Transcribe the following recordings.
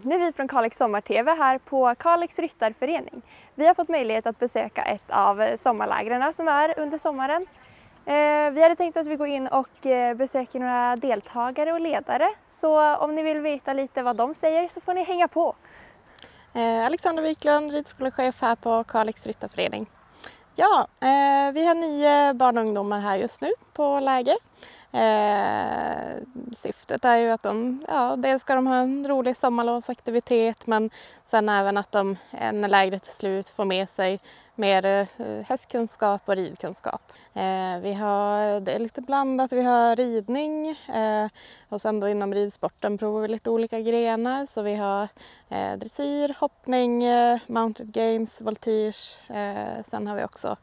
Hej! Nu är vi från Kalix Sommar-TV här på Kalix Ryttarförening. Vi har fått möjlighet att besöka ett av sommarlägren som är under sommaren. Eh, vi hade tänkt att vi går in och eh, besöker några deltagare och ledare. Så om ni vill veta lite vad de säger så får ni hänga på. Eh, Alexander Wiklund, ridskolechef här på Kalix Ryttarförening. Ja, vi har nio barn och ungdomar här just nu på läger. Eh, syftet är ju att de, ja, dels ska de ha en rolig sommarlovsaktivitet men sen även att de eh, när lägret är slut får med sig mer eh, hästkunskap och ridkunskap. Eh, vi har, det är lite blandat, vi har ridning eh, och sen då inom ridsporten provar vi lite olika grenar så vi har eh, dressyr, hoppning, eh, mounted games, voltige. Eh, sen har vi också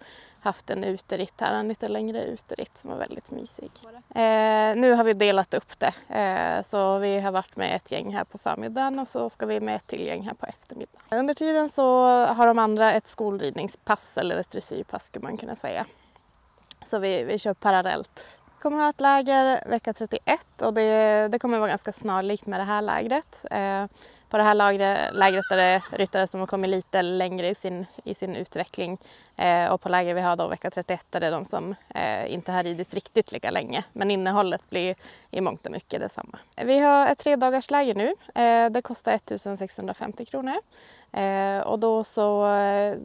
haft en uteritt här, en lite längre uteritt som var väldigt mysig. Eh, nu har vi delat upp det eh, så vi har varit med ett gäng här på förmiddagen och så ska vi med ett till gäng här på eftermiddagen. Under tiden så har de andra ett skolridningspass eller ett dressyrpass skulle man kunna säga. Så vi, vi kör parallellt. Vi kommer ha ett läger vecka 31 och det, det kommer vara ganska snarlikt med det här lägret. Eh, på det här lägret, lägret är det ryttare som har kommit lite längre i sin, i sin utveckling eh, och på läger vi har då vecka 31 är det de som eh, inte har ridit riktigt lika länge men innehållet blir i mångt och mycket detsamma. Vi har ett tre dagars läger nu. Eh, det kostar 1650 kronor eh, och då så eh,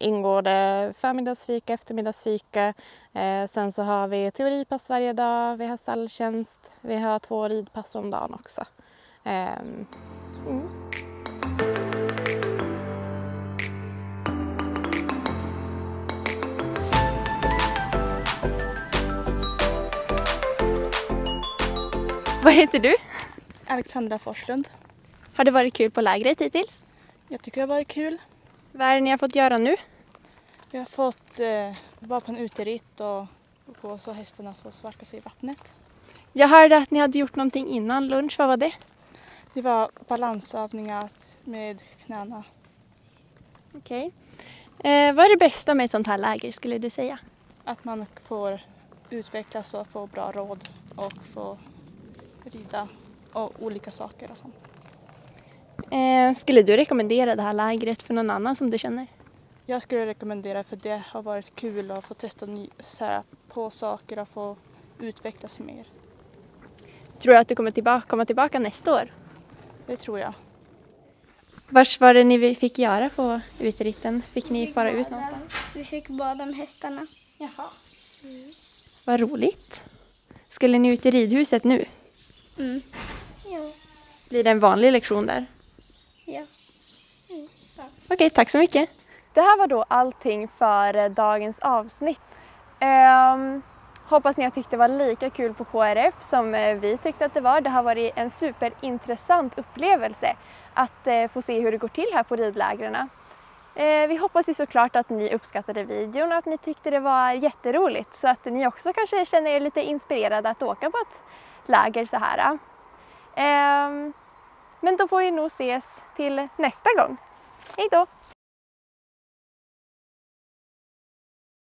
ingår det förmiddagsfika, eftermiddagsfika. Eh, sen så har vi teoripass varje dag, vi har stalltjänst, vi har två ridpass om dagen också. Ehm. Mm. Vad heter du? Alexandra Forslund. Har det varit kul på lägret hittills? Jag tycker det har varit kul. Vad är det ni har fått göra nu? Vi har fått eh, vara på en uteritt och gå så hästarna får svalka sig i vattnet. Jag hörde att ni hade gjort någonting innan lunch. Vad var det? Det var balansövningar med knäna. Okej. Eh, vad är det bästa med ett sånt här läger skulle du säga? Att man får utvecklas och få bra råd och få rida och olika saker och sånt. Eh, skulle du rekommendera det här lägret för någon annan som du känner? Jag skulle rekommendera för det har varit kul att få testa ny, här, på saker och få utvecklas mer. Tror du att du kommer tillbaka, komma tillbaka nästa år? Det tror jag. Vars var det ni fick göra på uteritten? Fick ni fara ut någonstans? Vi fick bada med hästarna. Jaha. Mm. Vad roligt. Skulle ni ut i ridhuset nu? Mm. Ja. Blir det en vanlig lektion där? Ja. Mm. ja. Okej, tack så mycket. Det här var då allting för dagens avsnitt. Um, Hoppas ni har tyckt det var lika kul på KRF som eh, vi tyckte att det var. Det har varit en superintressant upplevelse att eh, få se hur det går till här på ridlägren. Eh, vi hoppas ju såklart att ni uppskattade videon och att ni tyckte det var jätteroligt så att ni också kanske känner er lite inspirerade att åka på ett läger så här. Ehm, men då får vi nog ses till nästa gång. Hej då!